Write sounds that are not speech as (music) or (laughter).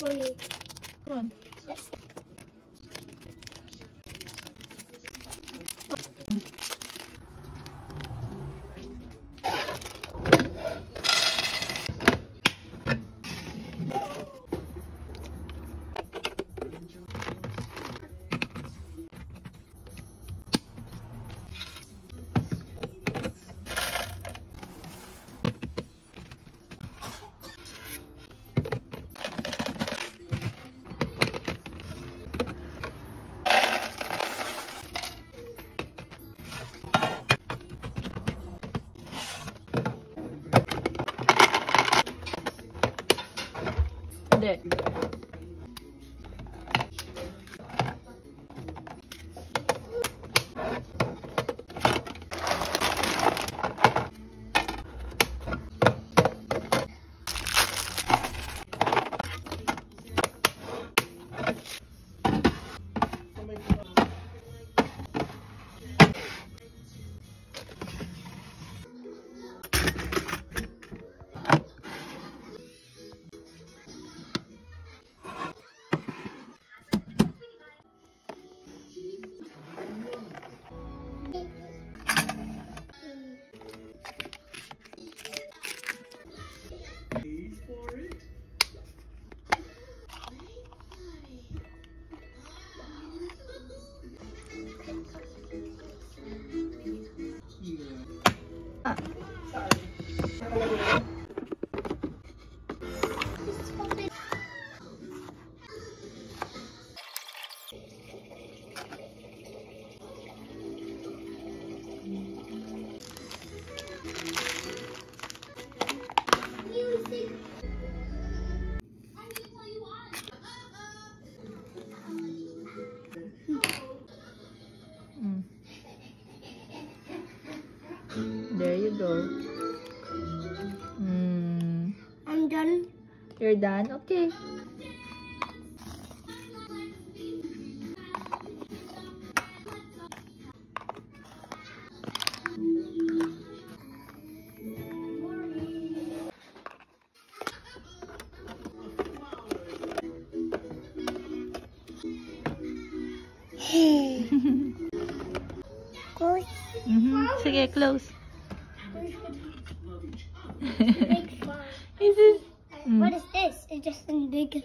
me. Come on. Hindi. Music. Mm. I'm done. You're done? Okay. (laughs) Close. Mhm. Sige, close. (laughs) Big. This is... Mm. What is this? It's just a big.